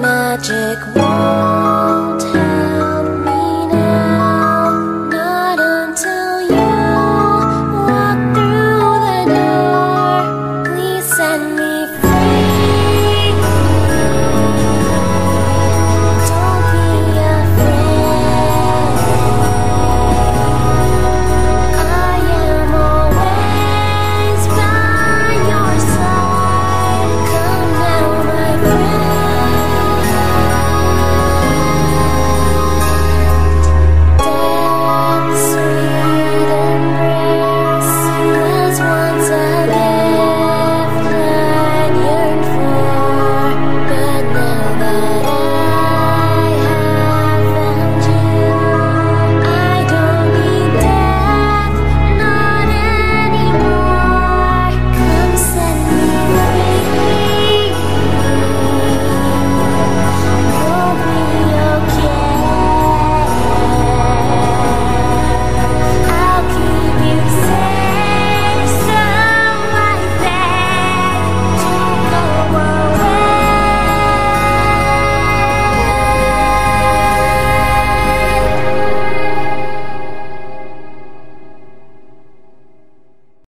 magic wand.